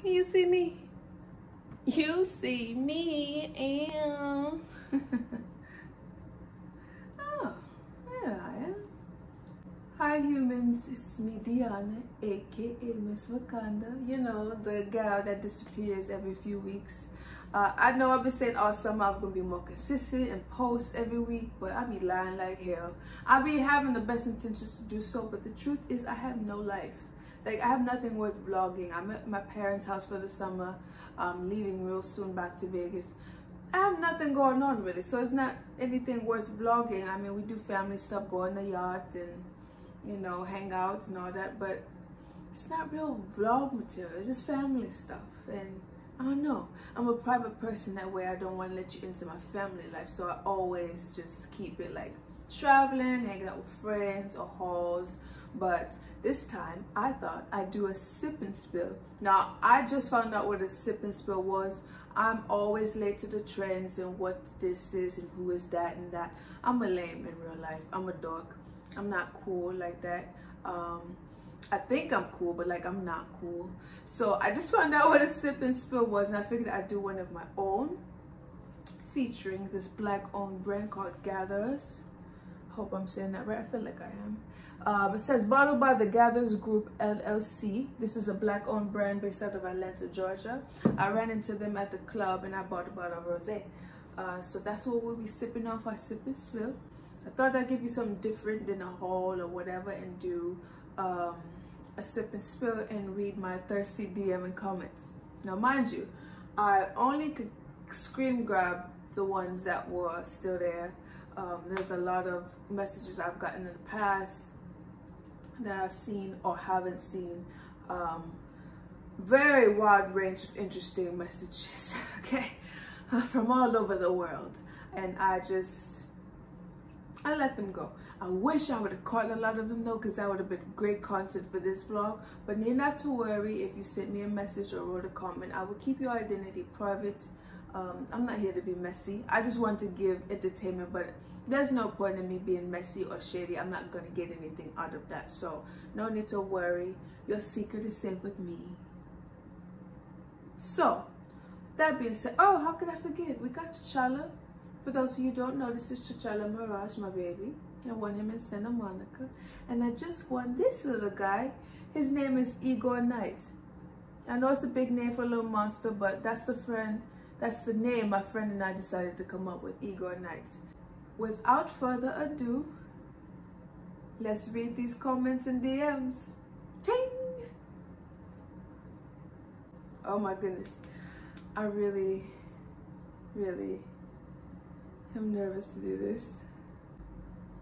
Can you see me? You see me and oh, there I am. Hi humans, it's me Diyonna, aka Miss Wakanda. You know, the gal that disappears every few weeks. Uh, I know I've been saying all summer I'm gonna be more consistent and post every week, but I be lying like hell. I be having the best intentions to do so, but the truth is I have no life. Like I have nothing worth vlogging. I'm at my parents' house for the summer. I'm leaving real soon back to Vegas. I have nothing going on really, so it's not anything worth vlogging. I mean, we do family stuff, go on the yacht and you know, hang out and all that, but it's not real vlog material. It's just family stuff and I don't know. I'm a private person that way. I don't want to let you into my family life. So I always just keep it like traveling, hanging out with friends or halls. But this time I thought I'd do a sip and spill. Now I just found out what a sip and spill was. I'm always late to the trends and what this is and who is that and that. I'm a lame in real life. I'm a dog. I'm not cool like that. Um, I think I'm cool, but like I'm not cool. So I just found out what a sip and spill was, and I figured I'd do one of my own, featuring this black-owned brand called Gatherers. Hope I'm saying that right. I feel like I am. Uh, it says bottled by the Gatherers Group LLC. This is a black-owned brand based out of Atlanta, Georgia. I ran into them at the club, and I bought a bottle of rosé. Uh, so that's what we'll be sipping off our sip and spill. I thought I'd give you something different than a haul or whatever and do um, a sip and spill and read my thirsty DM and comments. Now, mind you, I only could screen grab the ones that were still there. Um, there's a lot of messages I've gotten in the past that I've seen or haven't seen. Um, very wide range of interesting messages, okay, from all over the world. And I just I let them go. I wish I would have caught a lot of them though because that would have been great content for this vlog. But need not to worry if you sent me a message or wrote a comment. I will keep your identity private. Um, I'm not here to be messy. I just want to give entertainment but there's no point in me being messy or shady. I'm not going to get anything out of that. So no need to worry. Your secret is safe with me. So that being said, oh, how could I forget? We got T'Challa for those of you don't know, this is T'Challa Maraj, my baby. I won him in Santa Monica. And I just won this little guy. His name is Igor Knight. I know it's a big name for a little monster, but that's the friend, that's the name my friend and I decided to come up with, Igor Knight. Without further ado, let's read these comments and DMs. Ting! Oh my goodness. I really, really I'm nervous to do this.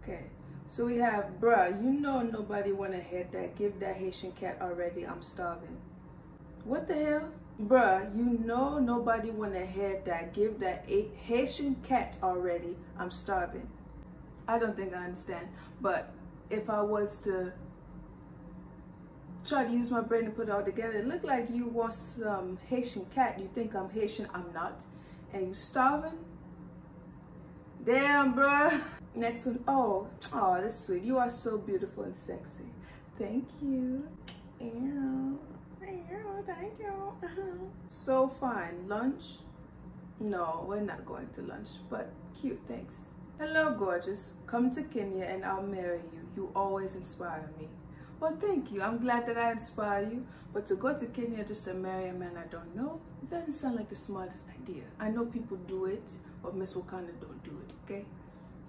Okay, so we have, bruh, you know nobody wanna hit that. Give that Haitian cat already. I'm starving. What the hell? Bruh, you know nobody wanna hit that. Give that Haitian cat already. I'm starving. I don't think I understand. But if I was to try to use my brain to put it all together, it looked like you was some Haitian cat. You think I'm Haitian, I'm not. And you starving? Damn, bruh. Next one. Oh, oh, that's sweet. You are so beautiful and sexy. Thank you. Ew. Thank you. so fine. Lunch? No, we're not going to lunch, but cute, thanks. Hello, gorgeous. Come to Kenya and I'll marry you. You always inspire me. Well, thank you. I'm glad that I inspire you. But to go to Kenya just to marry a man I don't know, it doesn't sound like the smartest idea. I know people do it, but Miss Wakanda don't do it, okay?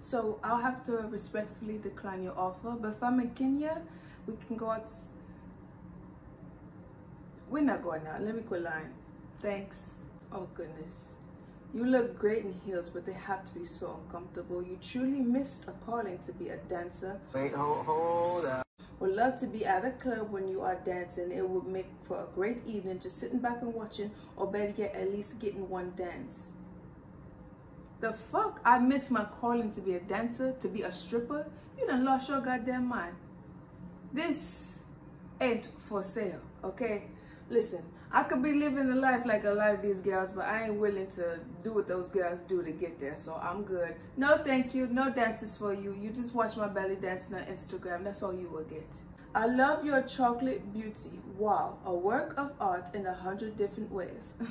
So I'll have to respectfully decline your offer. But if I'm in Kenya, we can go out. We're not going out. Let me quit lying. Thanks. Oh, goodness. You look great in heels, but they have to be so uncomfortable. You truly missed a calling to be a dancer. Wait, hold, hold up. Would love to be at a club when you are dancing. It would make for a great evening just sitting back and watching, or better yet, at least getting one dance. The fuck? I miss my calling to be a dancer, to be a stripper? You done lost your goddamn mind. This ain't for sale, okay? Listen, I could be living a life like a lot of these girls, but I ain't willing to do what those girls do to get there, so I'm good. No thank you, no dances for you. You just watch my belly dancing on Instagram, that's all you will get. I love your chocolate beauty. Wow, a work of art in a hundred different ways.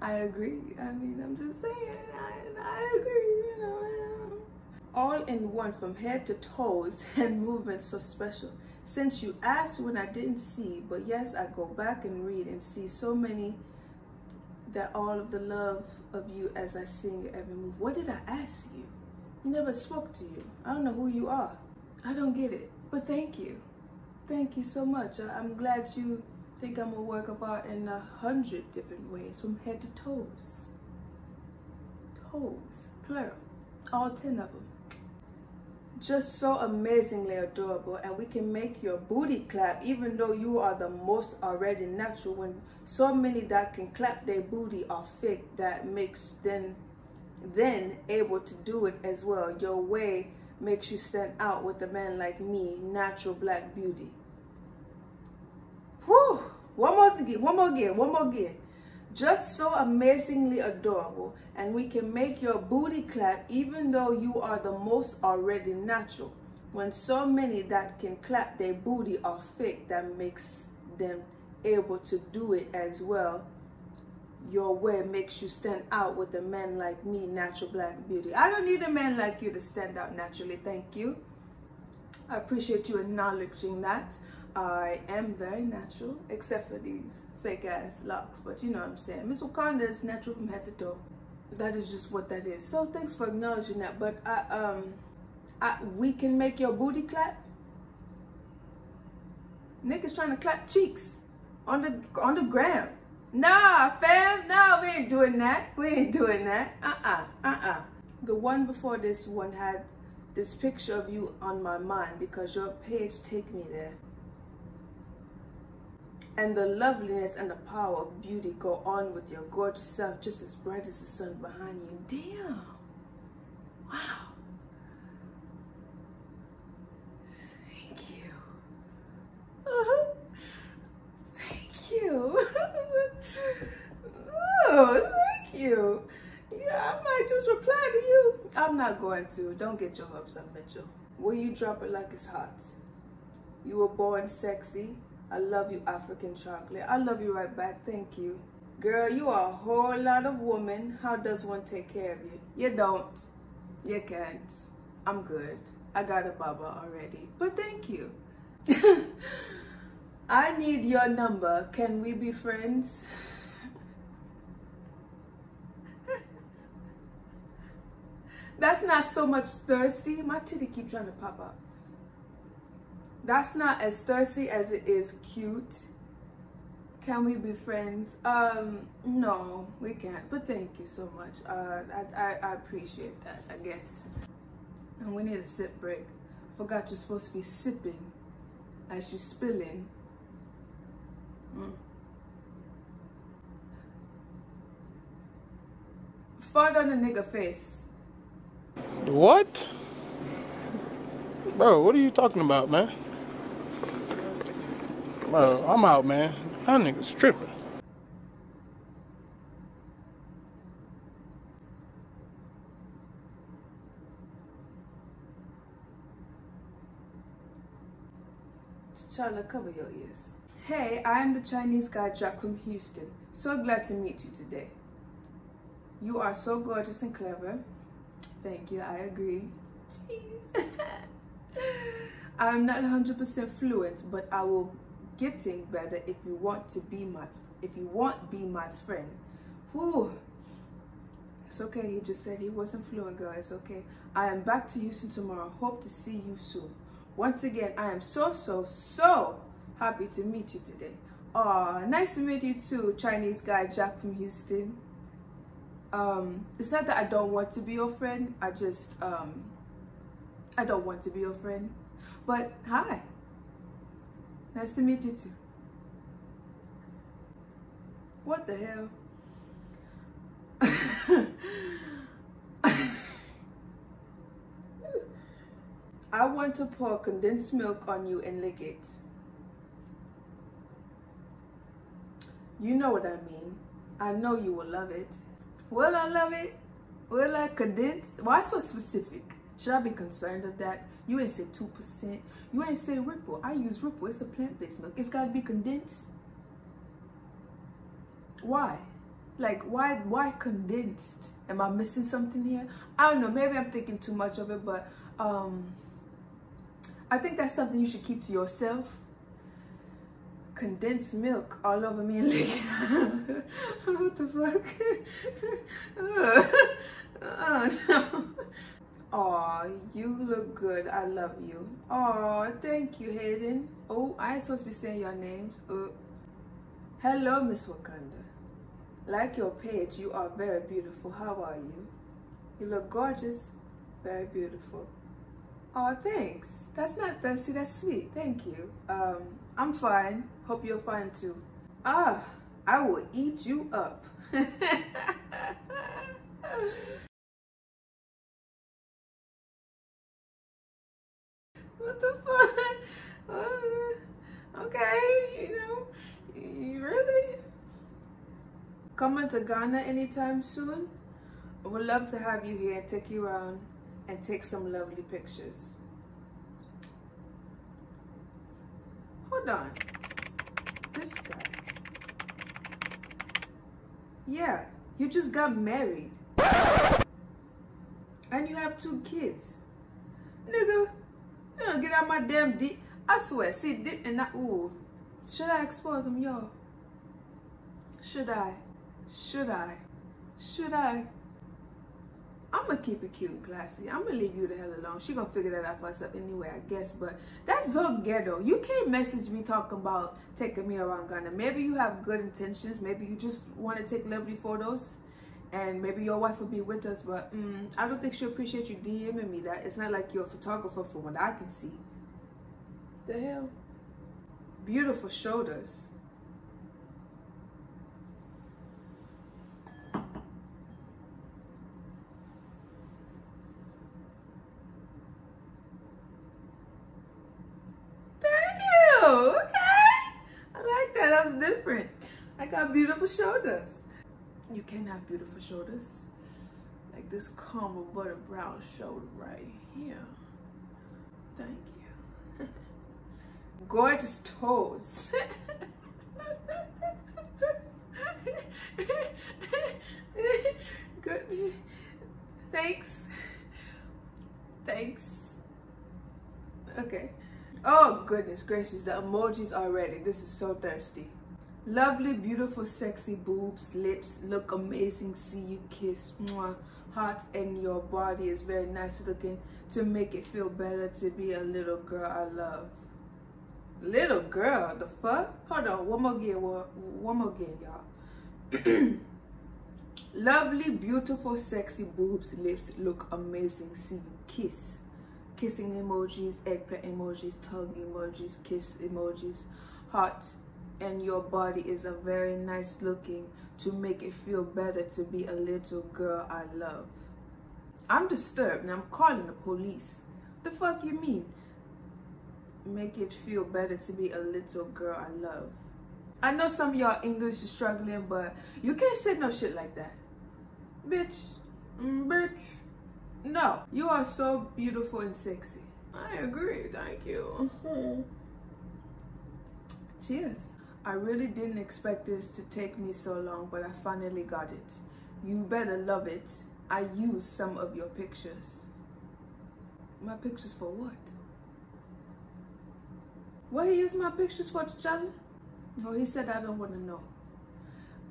I agree. I mean, I'm just saying, I, I agree, you know. All in one from head to toes and movements so special. Since you asked when I didn't see, but yes, I go back and read and see so many that all of the love of you as I sing every move. What did I ask you? Never spoke to you. I don't know who you are. I don't get it. But thank you. Thank you so much. I, am glad you think I'm a work of art in a hundred different ways, from head to toes. Toes, plural. All ten of them just so amazingly adorable and we can make your booty clap even though you are the most already natural when so many that can clap their booty are fake that makes them then able to do it as well. Your way makes you stand out with a man like me natural black beauty. Whew. one more again one more again one more again just so amazingly adorable and we can make your booty clap even though you are the most already natural. When so many that can clap their booty are fake that makes them able to do it as well. Your way makes you stand out with a man like me natural black beauty. I don't need a man like you to stand out naturally thank you. I appreciate you acknowledging that. I am very natural except for these fake ass locks, but you know what I'm saying. Miss Wakanda is natural from head to toe. That is just what that is. So thanks for acknowledging that. But I um I we can make your booty clap. Niggas trying to clap cheeks on the on the ground. Nah, fam, no, we ain't doing that. We ain't doing that. Uh-uh, uh-uh. The one before this one had this picture of you on my mind because your page take me there and the loveliness and the power of beauty go on with your gorgeous self just as bright as the sun behind you. Damn. Wow. Thank you. Uh-huh. Thank you. oh, thank you. Yeah, I might just reply to you. I'm not going to. Don't get your hopes up, Mitchell. Will you drop it like it's hot? You were born sexy I love you, African chocolate. I love you right back. Thank you. Girl, you are a whole lot of woman. How does one take care of you? You don't. You can't. I'm good. I got a baba already. But thank you. I need your number. Can we be friends? That's not so much thirsty. My titty keep trying to pop up that's not as thirsty as it is cute. Can we be friends? Um no we can't. But thank you so much. Uh I, I, I appreciate that i guess. And we need a sip break. Forgot you're supposed to be sipping as you're spilling. Mm. fart on the nigga face. What? Bro what are you talking about man I'm out, man. That nigga's tripping. Charlotte, cover your ears. Hey, I am the Chinese guy Jack from Houston. So glad to meet you today. You are so gorgeous and clever. Thank you, I agree. Jeez. I'm not 100% fluent, but I will getting better if you want to be my if you want be my friend. Whew. it's okay he just said he wasn't fluent girl. It's okay. I am back to houston tomorrow. Hope to see you soon. Once again i am so so so happy to meet you today. Oh nice to meet you too chinese guy jack from houston. Um it's not that i don't want to be your friend. I just um i don't want to be your friend but hi Nice to meet you too. What the hell? I want to pour condensed milk on you and lick it. You know what I mean. I know you will love it. Will I love it? Will I condense? Why so specific? Should I be concerned of that? You ain't say 2%. You ain't say Ripple. I use Ripple. It's a plant-based milk. It's got to be condensed. Why? Like, why, why condensed? Am I missing something here? I don't know. Maybe I'm thinking too much of it, but um, I think that's something you should keep to yourself. Condensed milk all over me and liquor. what the fuck? uh, no. Aw, you look good. I love you. Aw, thank you, Hayden. Oh, I ain't supposed to be saying your names. Uh, hello, Miss Wakanda. Like your page, you are very beautiful. How are you? You look gorgeous. Very beautiful. Oh, thanks. That's not thirsty. That's sweet. Thank you. Um, I'm fine. Hope you're fine too. Ah, I will eat you up. what the fuck? Uh, okay, you know, you really? Coming to Ghana anytime soon? I would love to have you here, take you around, and take some lovely pictures. Hold on. This guy. Yeah, you just got married. And you have two kids. Nigga, you don't get out my damn dick. I swear, see, dick and that, ooh. Should I expose him, yo? Should I? Should I? Should I? I'm gonna keep it cute and classy. I'm gonna leave you the hell alone. She gonna figure that out for herself anyway, I guess. But that's so ghetto. You can't message me talking about taking me around Ghana. Maybe you have good intentions. Maybe you just want to take lovely photos, and maybe your wife will be with us. But mm, I don't think she'll appreciate you DMing me that. It's not like you're a photographer from what I can see. The hell? Beautiful shoulders. different. I got beautiful shoulders. You can have beautiful shoulders. Like this caramel butter brown shoulder right here. Thank you. Gorgeous toes. Good. Thanks. Thanks. Okay. Oh, goodness gracious. The emojis already. This is so thirsty. Lovely, beautiful, sexy boobs, lips, look amazing, see you kiss, mwah, hot, and your body is very nice looking to make it feel better to be a little girl I love. Little girl, the fuck? Hold on, one more again, one more again, y'all. Lovely, beautiful, sexy boobs, lips, look amazing, see you kiss. Kissing emojis, eggplant emojis, tongue emojis, kiss emojis, heart, and your body is a very nice looking to make it feel better to be a little girl I love. I'm disturbed and I'm calling the police. The fuck you mean? Make it feel better to be a little girl I love. I know some of y'all English is struggling, but you can't say no shit like that. Bitch, mm, bitch, no. You are so beautiful and sexy. I agree, thank you. Cheers. I really didn't expect this to take me so long, but I finally got it. You better love it. I used some of your pictures. My pictures for what? What he used my pictures for, T'Challa? No, he said I don't want to know.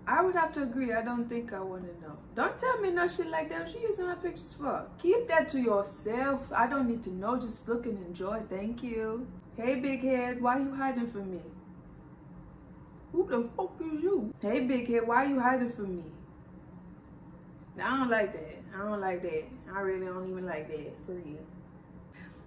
I would have to agree. I don't think I want to know. Don't tell me no shit like that. What you using my pictures for? Keep that to yourself. I don't need to know. Just look and enjoy. Thank you. Hey, big head. Why you hiding from me? Who the fuck is you? Hey, big head, why you hiding from me? I don't like that. I don't like that. I really don't even like that, for you.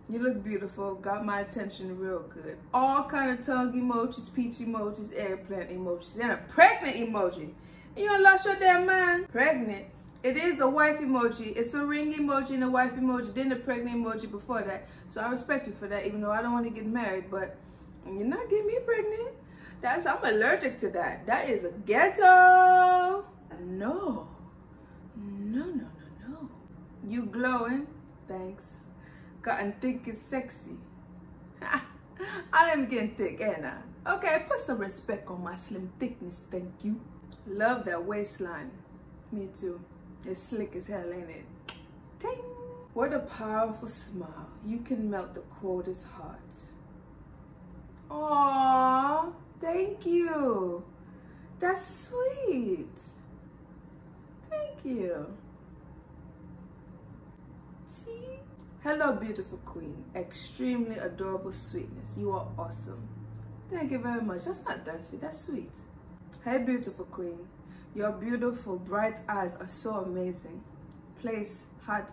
You look beautiful. Got my attention real good. All kind of tongue emojis, peach emojis, eggplant emojis, and a pregnant emoji. You don't lost your damn mind? Pregnant. It is a wife emoji. It's a ring emoji and a wife emoji. Then a pregnant emoji before that. So I respect you for that, even though I don't want to get married. But you're not getting me pregnant. That's I'm allergic to that. That is a ghetto. No. No, no, no, no. You glowing. Thanks. Gotten thick is sexy. I am getting thick, ain't I? Okay, put some respect on my slim thickness, thank you. Love that waistline. Me too. It's slick as hell, ain't it? Ting! What a powerful smile. You can melt the coldest heart. Aww, thank you. That's sweet. Thank you. See? Hello, beautiful queen. Extremely adorable sweetness. You are awesome. Thank you very much. That's not thirsty. That's sweet. Hey, beautiful queen. Your beautiful, bright eyes are so amazing. Place, hot,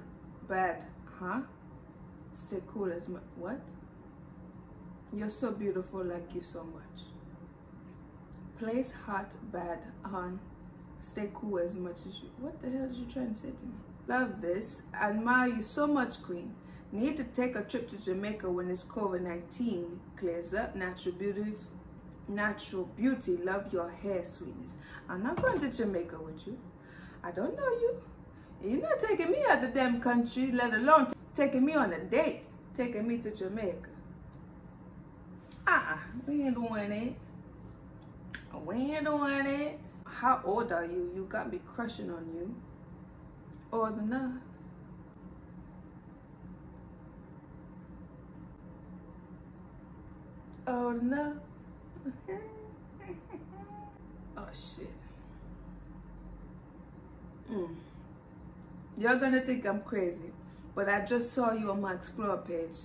bad, huh? Stay cool as. What? You're so beautiful, like you so much. Place, hot, bad, on. Stay cool as much as you. What the hell are you trying to say to me? Love this. Admire you so much, queen. Need to take a trip to Jamaica when this COVID-19 clears up. Natural beauty, natural beauty. Love your hair, sweetness. I'm not going to Jamaica with you. I don't know you. You're not taking me out the damn country, let alone taking me on a date, taking me to Jamaica. Uh-uh, we ain't doing it. We ain't doing it. How old are you? You got me crushing on you. Old enough. Old enough. oh shit. Mm. You're gonna think I'm crazy, but I just saw you on my Explore page.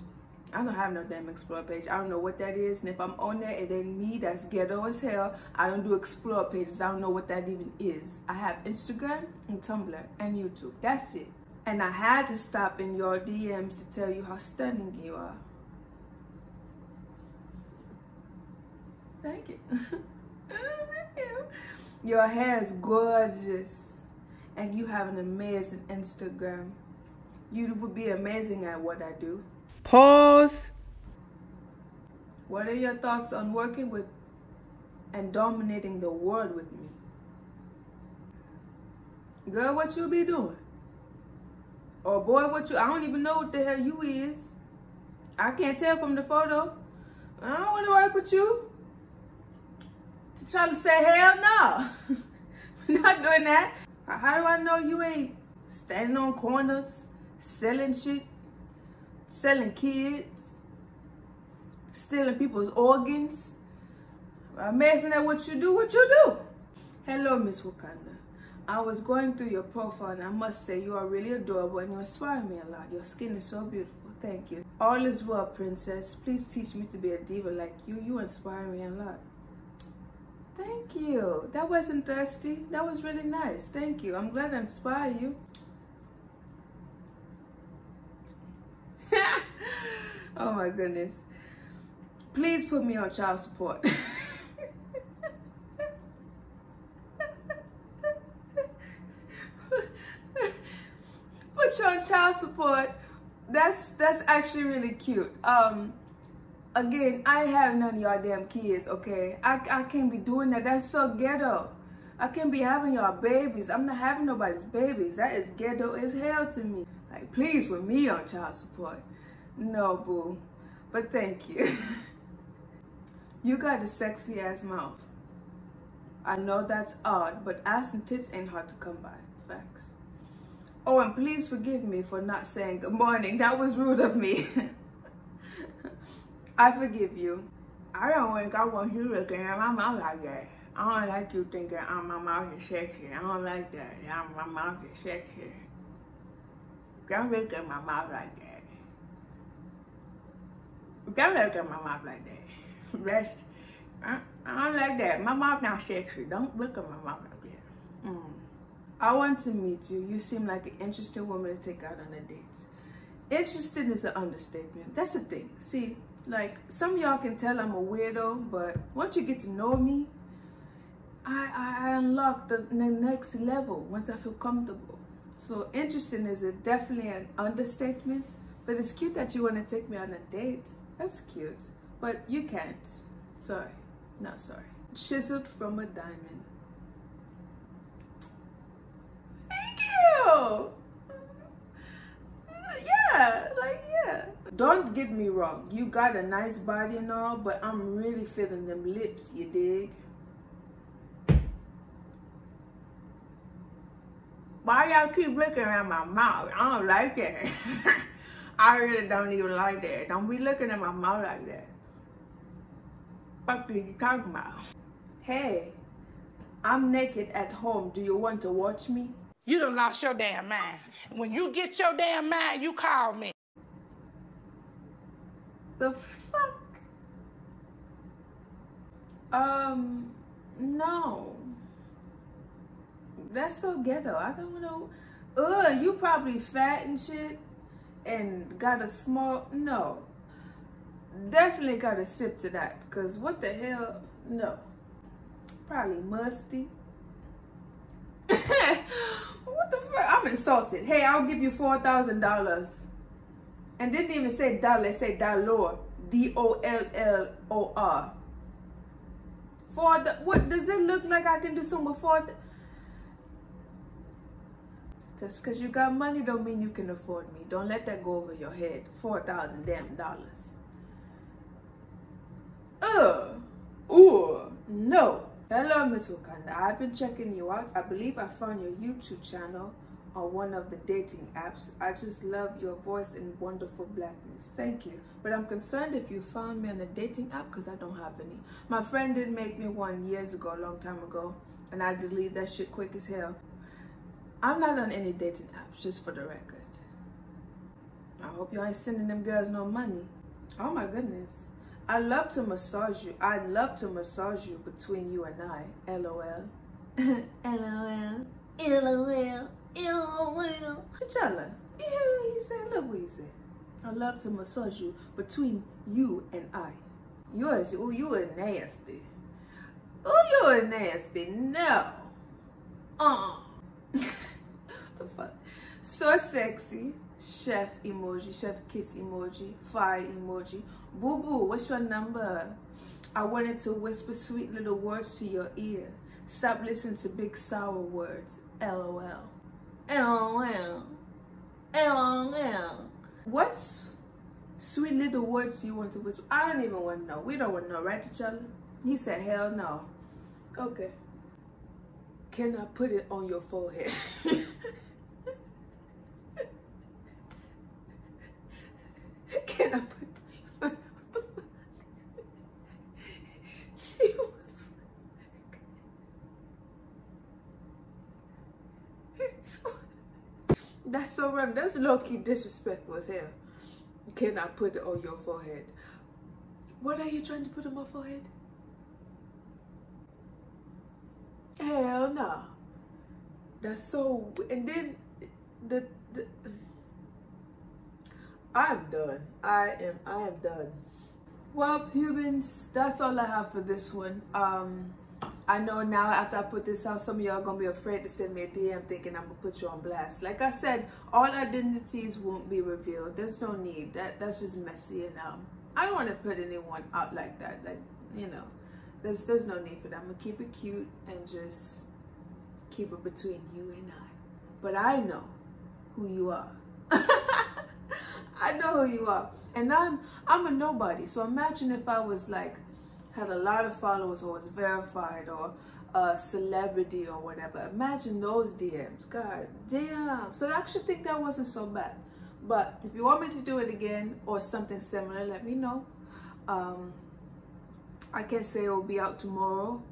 I don't have no damn Explore page. I don't know what that is, and if I'm on there, it ain't me. That's ghetto as hell. I don't do Explore pages. I don't know what that even is. I have Instagram and Tumblr and YouTube. That's it. And I had to stop in your DMs to tell you how stunning you are. Thank you. Thank you. Your hair is gorgeous and you have an amazing Instagram. You would be amazing at what I do. Pause. What are your thoughts on working with and dominating the world with me? Girl, what you be doing? Or boy, what you, I don't even know what the hell you is. I can't tell from the photo. I don't want to work with you. To try to say hell no. not doing that. How do I know you ain't standing on corners, selling shit, selling kids, stealing people's organs? Amazing at what you do, what you do. Hello, Miss Wakanda. I was going through your profile and I must say you are really adorable and you inspire me a lot. Your skin is so beautiful. Thank you. All is well, princess. Please teach me to be a diva like you. You inspire me a lot. Thank you. That wasn't thirsty. That was really nice. Thank you. I'm glad I inspired you. Oh my goodness. Please put me on child support. put you on child support. That's that's actually really cute. Um again, I have none of y'all damn kids, okay? I, I can't be doing that. That's so ghetto. I can't be having y'all babies. I'm not having nobody's babies. That is ghetto as hell to me. Like, please put me on child support. No, boo. But thank you. you got a sexy ass mouth. I know that's odd, but ass and tits ain't hard to come by. Facts. Oh, and please forgive me for not saying good morning. That was rude of me. I forgive you. I don't think I want you looking at my mouth like that. I don't like you thinking oh, my mouth is sexy. I don't like that. Yeah, my mouth is sexy. Don't look at my mouth like that. Don't look at my mouth like that. That's, I, I don't like that. My mouth not sexy. Don't look at my mouth like that. Mm. I want to meet you. You seem like an interesting woman to take out on a date. Interesting is an understatement. That's the thing. See, like some y'all can tell I'm a weirdo, but once you get to know me, I, I, unlock the, the next level once I feel comfortable. So interesting is a, definitely an understatement, but it's cute that you want to take me on a date. That's cute, but you can't. Sorry, not sorry. Chiseled from a diamond. Thank you. Uh, yeah, like yeah. don't get me wrong. You got a nice body and all, but I'm really feeling them lips, you dig? Why y'all keep looking at my mouth? I don't like that. I really don't even like that. Don't be looking at my mouth like that. What are you talking about? Hey, I'm naked at home. Do you want to watch me? You done lost your damn mind. When you get your damn mind, you call me. The fuck? Um, no. That's so ghetto. I don't know. Ugh, you probably fat and shit and got a small, no. Definitely got a sip to that. Because what the hell? No. Probably musty. what the fuck? I'm insulted. Hey, I'll give you $4,000. And didn't even say dollar, said dollar. D-O-L-L-O-R. For the, what, does it look like I can do something for Just because you got money don't mean you can afford me. Don't let that go over your head. 4000 damn dollars. Ugh. Ooh. No. Hello, Miss Wakanda. I've been checking you out. I believe I found your YouTube channel on one of the dating apps. I just love your voice and wonderful blackness. Thank you. But I'm concerned if you found me on a dating app because I don't have any. My friend did make me one years ago, a long time ago, and I deleted that shit quick as hell. I'm not on any dating apps, just for the record. I hope you ain't sending them girls no money. Oh my goodness. I love to massage you. I love to massage you between you and I. LOL. LOL. LOL. LOL. T'Challa. You hear what he said? Look what he said. I love to massage you between you and I. Yours, oh, you are nasty. Oh, you are nasty. No. Uh. the fuck? So sexy chef emoji, chef kiss emoji, fire emoji. Boo boo, what's your number? I wanted to whisper sweet little words to your ear. Stop listening to big sour words. LOL. LOL. LOL. What's sweet little words do you want to whisper? I don't even want to know. We don't want to know, right, other? He said, hell no. Okay. Can I put it on your forehead? Can I put what the fuck? She was That's so wrong. That's low-key disrespectful as hell. Can I put it on your forehead? What are you trying to put on my forehead? Hell no. That's so and then the, the I'm done. I am I am done. Well, humans, that's all I have for this one. Um, I know now after I put this out, some of y'all gonna be afraid to send me a DM thinking I'm gonna put you on blast. Like I said, all identities won't be revealed. There's no need. That that's just messy and um I don't wanna put anyone out like that. Like, you know, there's there's no need for that. I'm gonna keep it cute and just keep it between you and I. But I know who you are. I know who you are. And I'm I'm a nobody. So imagine if I was like had a lot of followers or was verified or a celebrity or whatever. Imagine those DMs. God damn. So I actually think that wasn't so bad. But if you want me to do it again or something similar, let me know. Um, I can't say it will be out tomorrow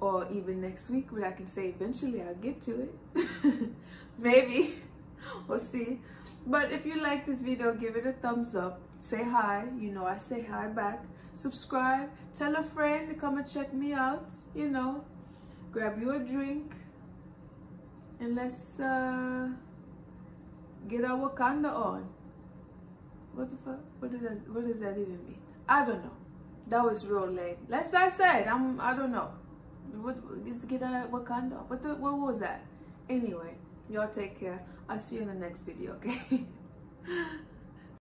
or even next week, but I can say eventually I'll get to it. Maybe. We'll see. But if you like this video, give it a thumbs up. Say hi. You know I say hi back. Subscribe. Tell a friend to come and check me out. You know, grab you a drink. And let's uh, get our Wakanda on. What the fuck? What does that, what does that even mean? I don't know. That was real. Let's I said I'm I don't know. What let's get a Wakanda. What the what was that? Anyway, y'all take care. I'll see you in the next video, okay?